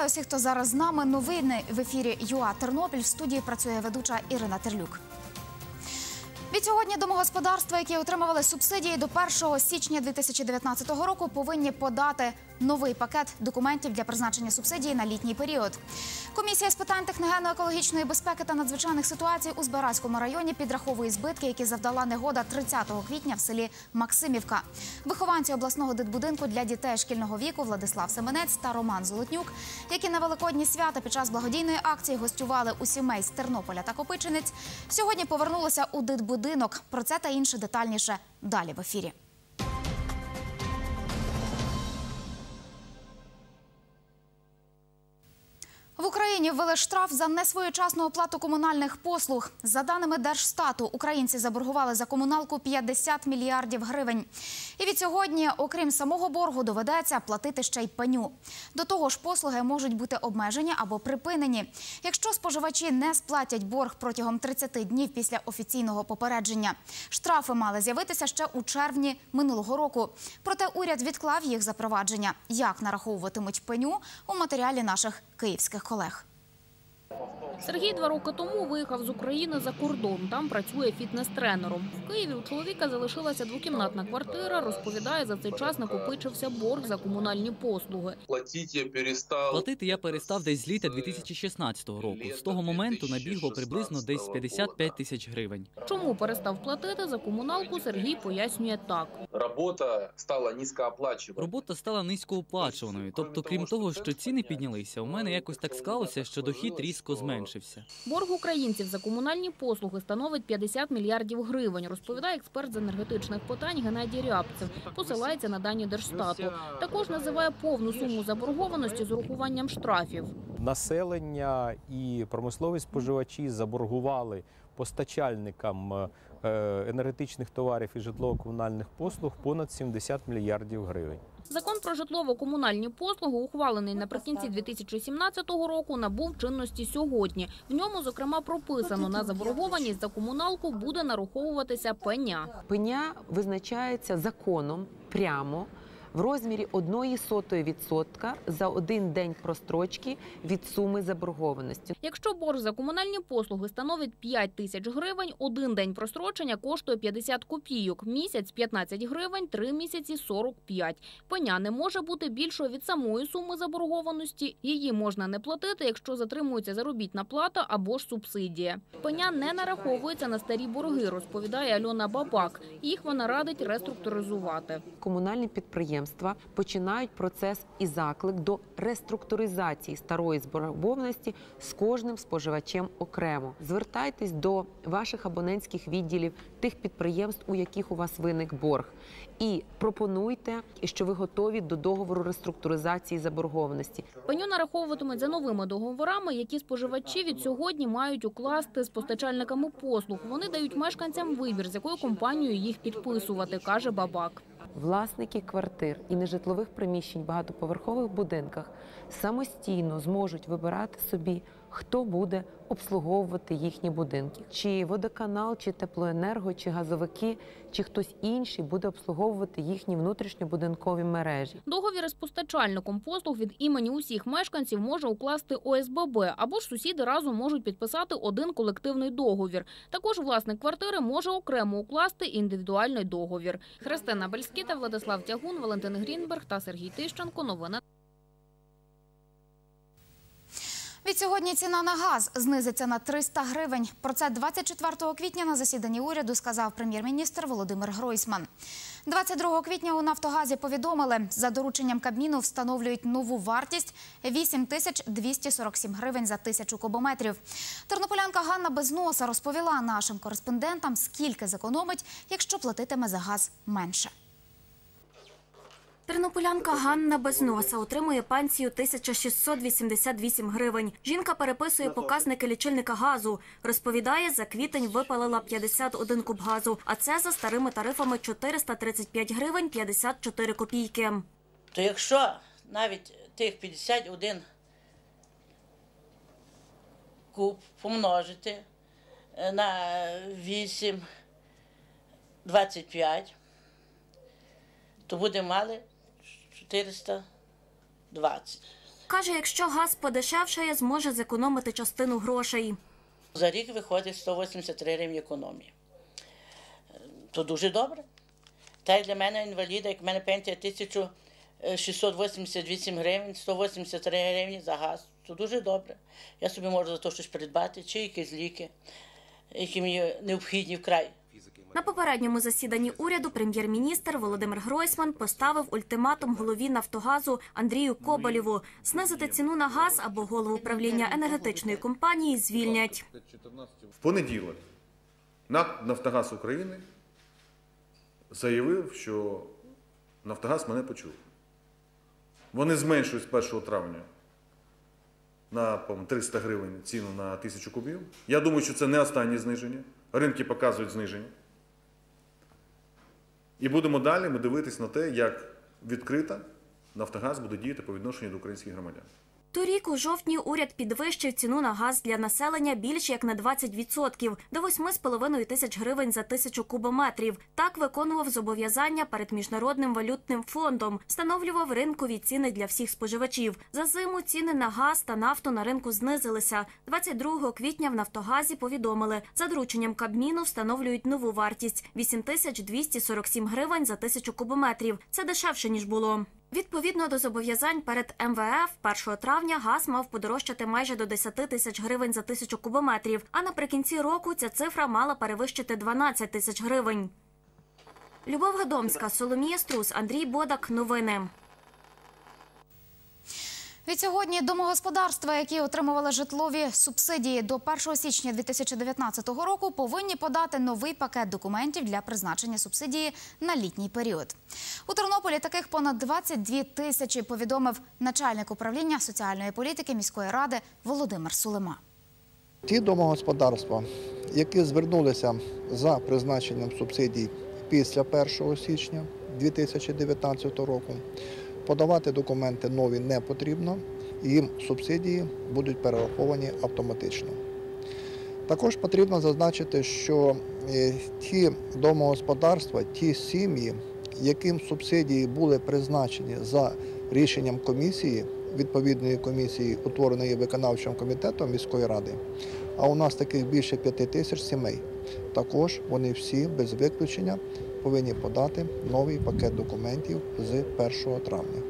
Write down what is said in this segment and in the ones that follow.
Вітаю всіх, хто зараз з нами. Новини в ефірі ЮА Тернопіль. В студії працює ведуча Ірина Терлюк. Від сьогодні домогосподарства, які отримували субсидії до 1 січня 2019 року, повинні подати новий пакет документів для призначення субсидії на літній період. Комісія з питань техногенно-екологічної безпеки та надзвичайних ситуацій у Збаразькому районі підраховує збитки, які завдала негода 30 квітня в селі Максимівка. Вихованці обласного дитбудинку для дітей шкільного віку Владислав Семенець та Роман Золотнюк, які на великодні свята під час благодійної акції гостювали у сімей з Тернополя та Копичинець, сьогодні повернулися у дитбудинок. Про це та інше детальніше далі в ефірі. В Україні ввели штраф за несвоєчасну оплату комунальних послуг. За даними Держстату, українці заборгували за комуналку 50 мільярдів гривень. І від сьогодні, окрім самого боргу, доведеться платити ще й пеню. До того ж, послуги можуть бути обмежені або припинені. Якщо споживачі не сплатять борг протягом 30 днів після офіційного попередження. Штрафи мали з'явитися ще у червні минулого року. Проте уряд відклав їх запровадження. Як нараховуватимуть пеню у матеріалі наших київських колег. Сергій два роки тому виїхав з України за кордон. Там працює фітнес-тренером. В Києві у чоловіка залишилася двокімнатна квартира. Розповідає, за цей час накопичився борг за комунальні послуги. Платить я перестал. Платити я перестав десь з літа 2016 року. З того моменту набігло приблизно десь 55 тисяч гривень. Чому перестав платити за комуналку? Сергій пояснює так. Работа стала низкооплачиваемой. Робота стала низькооплачуваною. Тобто, крім того, що ціни піднялися, у мене якось так склалося, що дохід різко зменшився. Борг українців за комунальні послуги становить 50 мільярдів гривень. Розповідає експерт з енергетичних питань Геннадій Рябцев. Посилається на дані Держстату. Також називає повну суму заборгованості з урахуванням штрафів. населення і промислові споживачі заборгували постачальникам е, енергетичних товарів і житлово-комунальних послуг понад 70 мільярдів гривень. Закон про житлово-комунальні послуги, ухвалений наприкінці 2017 року, набув чинності сьогодні. В ньому, зокрема, прописано на заборгованість за комуналку буде нараховуватися пеня. Пеня визначається законом прямо в розмірі 1,1% за один день прострочки від суми заборгованості. Якщо борг за комунальні послуги становить 5 тисяч гривень, один день прострочення коштує 50 копійок, місяць 15 гривень, три місяці 45. Пеня не може бути більшою від самої суми заборгованості. Її можна не платити, якщо затримується заробітна плата або ж субсидія. Пеня не нараховується на старі борги, розповідає Альона Бабак. Їх вона радить реструктуризувати. Комунальні підприємства починають процес і заклик до реструктуризації старої зборгованості з кожним споживачем окремо. Звертайтесь до ваших абонентських відділів тих підприємств, у яких у вас виник борг, і пропонуйте, що ви готові до договору реструктуризації заборгованості. Пеню нараховуватимуть за новими договорами, які споживачі від сьогодні мають укласти з постачальниками послуг. Вони дають мешканцям вибір, з якою компанією їх підписувати, каже Бабак. Власники квартир і нежитлових приміщень в багатоповерхових будинках самостійно зможуть вибирати собі, хто буде обслуговувати їхні будинки. Чи водоканал, чи теплоенерго, чи газовики, чи хтось інший буде обслуговувати їхні внутрішньобудинкові мережі. Договір із постачальником послуг від імені усіх мешканців може укласти ОСББ або ж сусіди разом можуть підписати один колективний договір. Також власник квартири може окремо укласти індивідуальний договір. Христина Бельськіта, Владислав Тягун, Валентин Грінберг та Сергій Тищенко. Новини Від сьогодні ціна на газ знизиться на 300 гривень. Про це 24 квітня на засіданні уряду сказав прем'єр-міністр Володимир Гройсман. 22 квітня у Нафтогазі повідомили, за дорученням Кабміну встановлюють нову вартість 8 тисяч 247 гривень за тисячу кубометрів. Тернополянка Ганна Безноса розповіла нашим кореспондентам, скільки зекономить, якщо платитиме за газ менше. Тернополянка Ганна Безноса отримує пенсію 1688 гривень. Жінка переписує показники лічильника газу. Розповідає, за квітень випалила 51 куб газу, а це за старими тарифами 435 гривень 54 копійки. То якщо навіть тих 51 куб помножити е, на 8, 25, то буде мали 420. Каже, якщо газ подешевшає, зможе зекономити частину грошей. За рік виходить 183 гривні економії. То дуже добре. Так як для мене інваліда, як в мене пенсія 1688 гривень, 183 гривні за газ, то дуже добре. Я собі можу за то щось придбати, чи якісь ліки, які мені необхідні вкрай. На попередньому засіданні уряду прем'єр-міністр Володимир Гройсман поставив ультиматум голові Нафтогазу Андрію Коболєву знизити ціну на газ або голову правління енергетичної компанії звільнять. В понеділок Нафтогаз України заявив, що Нафтогаз мене почув. Вони зменшують з 1 травня на по-моєму, 300 гривень ціну на тисячу кубів. Я думаю, що це не останнє зниження. Ринки показують зниження. І будемо далі ми дивитись на те, як відкрита Нафтогаз буде діяти по відношенню до українських громадян. Торік у жовтні уряд підвищив ціну на газ для населення більш як на 20% – до 8,5 тисяч гривень за тисячу кубометрів. Так виконував зобов'язання перед міжнародним валютним фондом, встановлював ринкові ціни для всіх споживачів. За зиму ціни на газ та нафту на ринку знизилися. 22 квітня в Нафтогазі повідомили, за дорученням Кабміну встановлюють нову вартість – 8247 гривень за тисячу кубометрів. Це дешевше ніж було. Відповідно до зобов'язань перед МВФ, 1 травня газ мав подорожчати майже до 10 тисяч гривень за тисячу кубометрів, а наприкінці року ця цифра мала перевищити 12 тисяч гривень. Любов Гадомська, Соломія Струс, Андрій Бодак. Новини. Відсьогодні домогосподарства, які отримували житлові субсидії до 1 січня 2019 року, повинні подати новий пакет документів для призначення субсидії на літній період. У Тернополі таких понад 22 тисячі, повідомив начальник управління соціальної політики міської ради Володимир Сулема. Ті домогосподарства, які звернулися за призначенням субсидій після 1 січня 2019 року, подавати документи нові не потрібно, їм субсидії будуть перераховані автоматично. Також потрібно зазначити, що е, ті домогосподарства, ті сім'ї, яким субсидії були призначені за рішенням комісії, відповідної комісії, утвореної виконавчим комітетом міської ради, а у нас таких більше п'яти тисяч сімей. Також вони всі без виключення повинні подати новий пакет документів з 1 травня.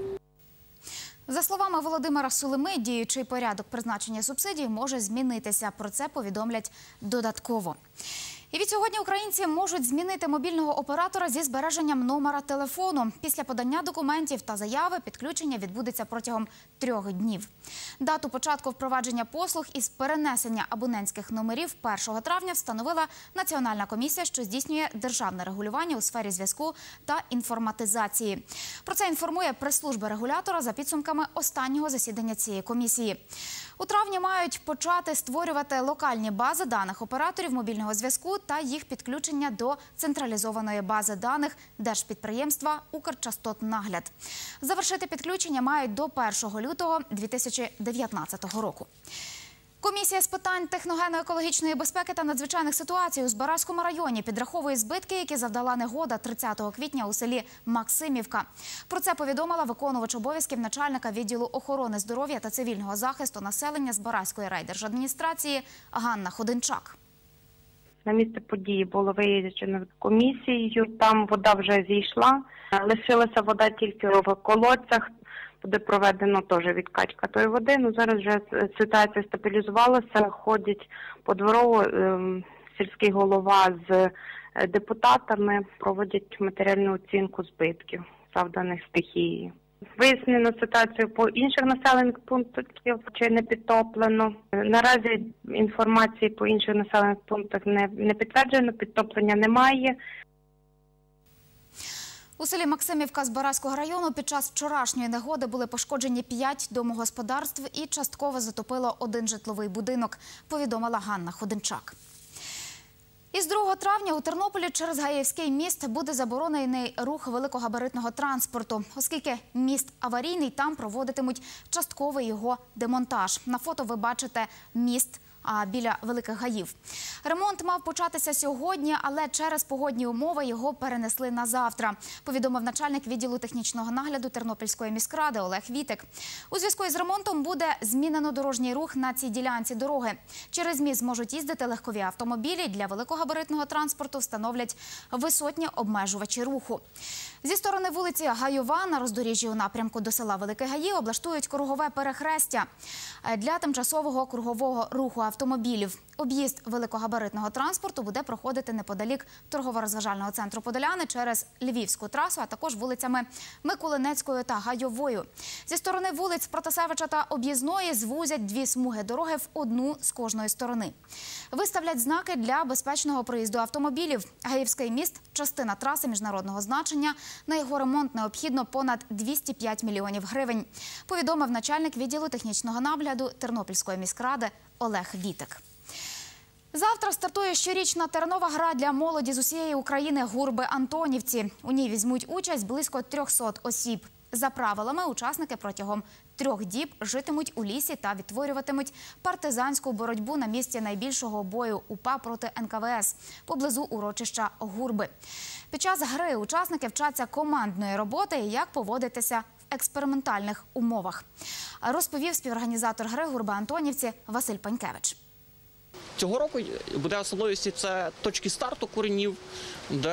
За словами Володимира Сулеми, діючий порядок призначення субсидій може змінитися. Про це повідомлять додатково. І від сьогодні українці можуть змінити мобільного оператора зі збереженням номера телефону. Після подання документів та заяви підключення відбудеться протягом трьох днів. Дату початку впровадження послуг із перенесення абонентських номерів 1 травня встановила Національна комісія, що здійснює державне регулювання у сфері зв'язку та інформатизації. Про це інформує прес-служба регулятора за підсумками останнього засідання цієї комісії. У травні мають почати створювати локальні бази даних операторів мобільного зв'язку та їх підключення до централізованої бази даних держпідприємства Укрчастотнагляд. Завершити підключення мають до 1 лютого 2019 року. Комісія з питань техногенно-екологічної безпеки та надзвичайних ситуацій у Збаразькому районі підраховує збитки, які завдала негода 30 квітня у селі Максимівка. Про це повідомила виконувач обов'язків начальника відділу охорони здоров'я та цивільного захисту населення Збаразької райдержадміністрації Ганна Ходинчак. На місце події було виїжджено комісією. Там вода вже зійшла. Лишилася вода тільки в колодцях. Буде проведено теж відкачка тої води. Ну зараз вже ситуація стабілізувалася. Ходять по двору ем, сільський голова з е, депутатами, проводять матеріальну оцінку збитків, завданих стихією. Вияснено ситуацію по інших населених пунктах, чи не підтоплено. Наразі інформації по інших населених пунктах не, не підтверджено, підтоплення немає. У селі Максимівка Збаразького району під час вчорашньої негоди були пошкоджені п'ять домогосподарств і частково затопило один житловий будинок, повідомила Ганна Ходинчак. Із 2 травня у Тернополі через Гаївський міст буде заборонений рух великогабаритного транспорту, оскільки міст аварійний, там проводитимуть частковий його демонтаж. На фото ви бачите міст біля великих гаїв. Ремонт мав початися сьогодні, але через погодні умови його перенесли на завтра. Повідомив начальник відділу технічного нагляду Тернопільської міськради Олег Вітик. У зв'язку із ремонтом буде змінено дорожній рух на цій ділянці дороги. Через міст зможуть їздити легкові автомобілі. Для великогабаритного транспорту встановлять висотні обмежувачі руху. Зі сторони вулиці Гайова на роздоріжжі у напрямку до села Велике Гаї облаштують кругове перехрестя е, для тимчасового кругового руху автомобілів. Об'їзд великогабаритного транспорту буде проходити неподалік торгово-розважального центру Подоляни через Львівську трасу, а також вулицями Миколинецькою та Гайовою. Зі сторони вулиць Протасевича та Об'їзної звузять дві смуги дороги в одну з кожної сторони. Виставлять знаки для безпечного проїзду автомобілів. Гаївський міст частина траси міжнародного значення. На його ремонт необхідно понад 205 мільйонів гривень. Повідомив начальник відділу технічного нагляду Тернопільської міськради Олег Вітик. Завтра стартує щорічна тернова гра для молоді з усієї України гурби Антонівці. У ній візьмуть участь близько 300 осіб. За правилами, учасники протягом трьох діб житимуть у лісі та відтворюватимуть партизанську боротьбу на місці найбільшого бою УПА проти НКВС поблизу урочища Гурби. Під час гри учасники вчаться командної роботи і як поводитися експериментальних умовах. Розповів співорганізатор гри гурби Антонівці Василь Панькевич. Цього року буде особливістю це точки старту куренів, де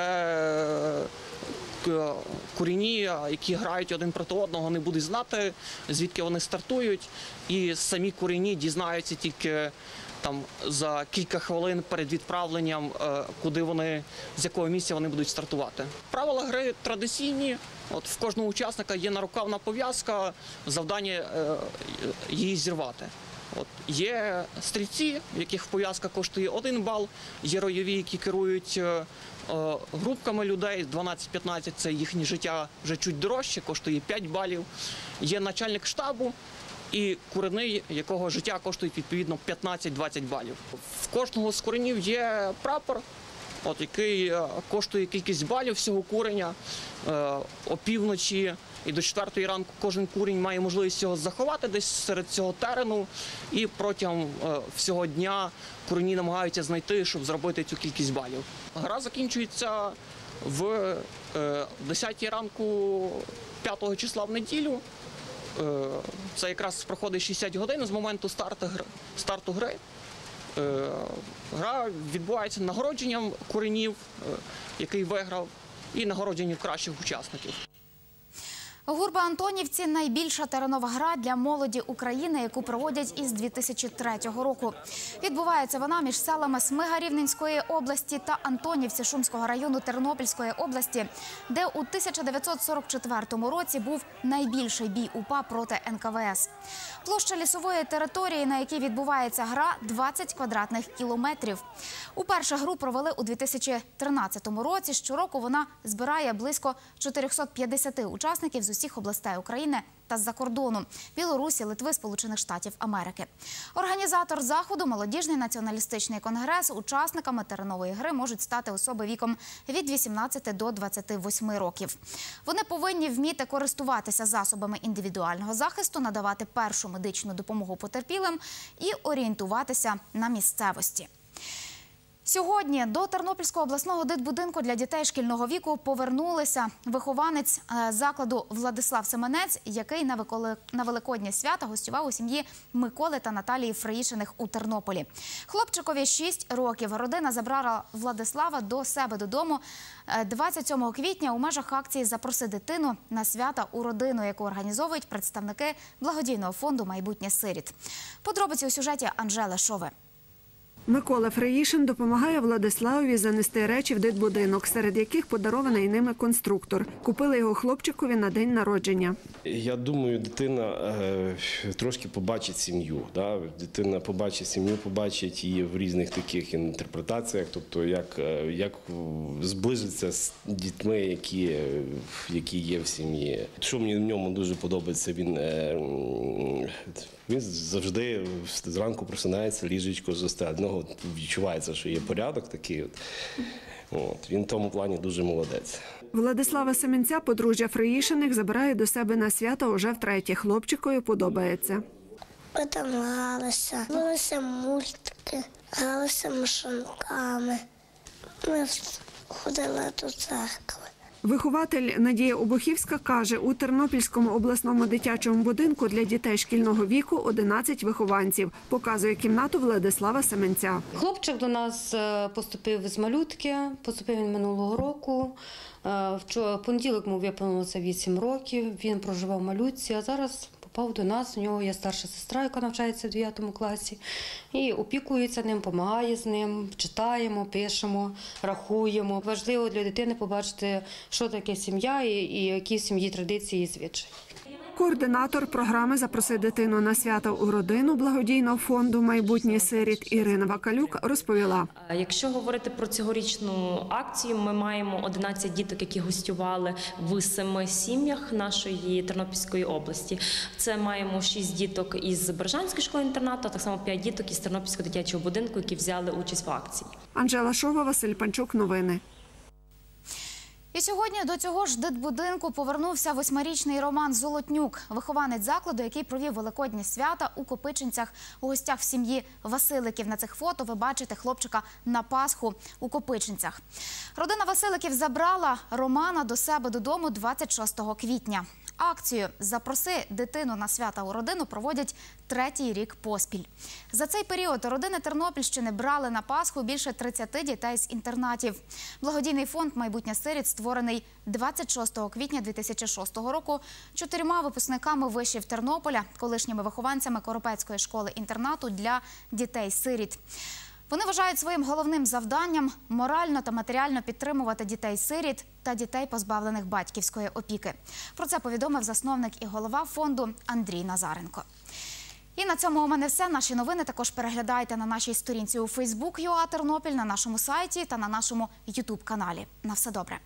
е, курені, які грають один проти одного, не будуть знати, звідки вони стартують, і самі курені дізнаються тільки там за кілька хвилин перед відправленням, е, куди вони з якого місця вони будуть стартувати. Правила гри традиційні. От в кожного учасника є нарукавна пов'язка, завдання е, її зірвати. От є стрільці, в яких пов'язка коштує один бал, є ройові, які керують е, групками людей, 12-15 це їхнє життя вже чуть дорожче, коштує 5 балів. Є начальник штабу і курений, якого життя коштує відповідно 15-20 балів. В кожного з куренів є прапор, от який е, коштує кількість балів всього куреня е, опівночі. І до четвертої ранку кожен курінь має можливість його заховати десь серед цього терену. І протягом е, всього дня курені намагаються знайти, щоб зробити цю кількість балів. Гра закінчується в е, 10 ранку 5 числа в неділю. Е, Це якраз проходить 60 годин з моменту старту, старту гри. Е, Гра відбувається нагородженням куренів, е, який виграв, і нагородженням кращих учасників. Гурба Антонівці найбільша теренова гра для молоді України, яку проводять із 2003 року. Відбувається вона між селами Смига Рівненської області та Антонівці Шумського району Тернопільської області, де у 1944 році був найбільший бій УПА проти НКВС. Площа лісової території, на якій відбувається гра, 20 квадратних кілометрів. Уперше гру провели у 2013 році. Щороку вона збирає близько 450 учасників з усіх областей України та з-за кордону Білорусі, Литви, Сполучених Штатів Америки. Організатор заходу молодіжний націоналістичний конгрес. Учасниками теренової гри можуть стати особи віком від 18 до 28 років. Вони повинні вміти користуватися засобами індивідуального захисту, надавати першу медичну допомогу потерпілим і орієнтуватися на місцевості. Сьогодні до Тернопільського обласного дитбудинку для дітей шкільного віку повернулися вихованець е, закладу Владислав Семенець, який на Великоднє свято гостював у сім'ї Миколи та Наталії Фраїшиних у Тернополі. Хлопчикові 6 років. Родина забрала Владислава до себе додому е, 27 квітня у межах акції Запроси дитину на свята у родину, яку організовують представники благодійного фонду Майбутнє сиріт. Подробиці у сюжеті Анжели Шове. Микола Фреїшин допомагає Владиславові занести речі в дитбудинок, серед яких подарований ними конструктор. Купили його хлопчикові на день народження. Я думаю, дитина е, трошки побачить сім'ю. Дитина побачить сім'ю, побачить її в різних таких інтерпретаціях, тобто як, е, як зблизиться з дітьми, які, є в сім'ї. Що мені в ньому дуже подобається, він, е, він завжди зранку просинається, ліжечко застеленого, відчувається, що є порядок такий. От. От. Він в тому плані дуже молодець. Владислава Семенця подружжя Фреїшиних забирає до себе на свято уже втретє. Хлопчикові подобається. Ми там гралися, дивилися мультики. гралися машинками. Ми ходили до церкви. Вихователь Надія Обухівська каже, у Тернопільському обласному дитячому будинку для дітей шкільного віку 11 вихованців. Показує кімнату Владислава Семенця. Хлопчик до нас е, поступив з малютки, поступив він минулого року. Е, В понеділок йому виповнилося 8 років. Він проживав в малютці, а зараз попав до нас. У нього є старша сестра, яка навчається в 9 класі. І опікується ним, допомагає з ним, читаємо, пишемо, рахуємо. Важливо для дитини побачити, що таке сім'я і, які в сім'ї традиції і звичаї. Координатор програми «Запроси дитину на свята у родину» благодійного фонду «Майбутнє сиріт» Ірина Вакалюк розповіла. Якщо говорити про цьогорічну акцію, ми маємо 11 діток, які гостювали в семи сім'ях нашої Тернопільської області. Це маємо 6 діток із Бережанської школи інтернату, а так само 5 діток із Тернопільського дитячого будинку, які взяли участь в акції. Анжела Шова, Василь Панчук. Новини. І сьогодні до цього ж дитбудинку повернувся восьмирічний Роман Золотнюк, вихованець закладу, який провів великодні свята у Копичинцях. У гостях в сім'ї Василиків на цих фото ви бачите хлопчика на Пасху у Копичинцях. Родина Василиків забрала Романа до себе додому 26 квітня. Акцію Запроси дитину на свята у родину проводять третій рік поспіль. За цей період родини Тернопільщини брали на Пасху більше 30 дітей з інтернатів. Благодійний фонд Майбутнє сиріт створений 26 квітня 2006 року чотирма випускниками вишів Тернополя, колишніми вихованцями Коропецької школи інтернату для дітей-сиріт. Вони вважають своїм головним завданням морально та матеріально підтримувати дітей-сиріт та дітей, позбавлених батьківської опіки. Про це повідомив засновник і голова фонду Андрій Назаренко. І на цьому у мене все. Наші новини також переглядайте на нашій сторінці у Фейсбук ЮА Тернопіль, на нашому сайті та на нашому Ютуб каналі. На все добре.